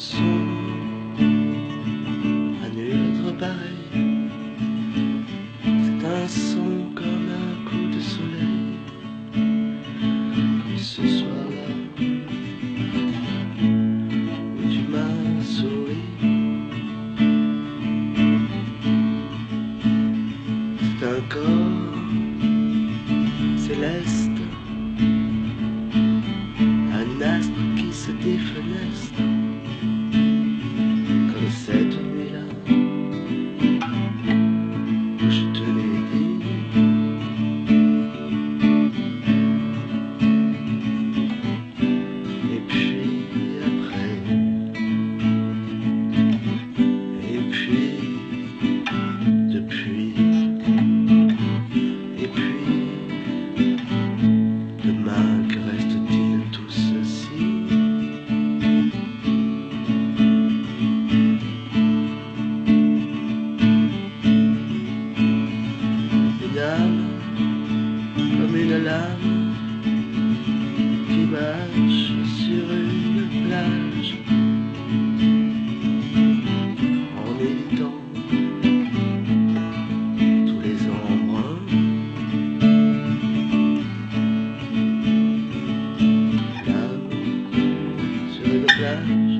leçon à nul autre pareil. C'est un son comme un coup de soleil, comme ce soir-là où tu m'as souri. C'est un corps céleste. dame qui marche sur une plage en évitant tous les embruns. Dame sur une plage.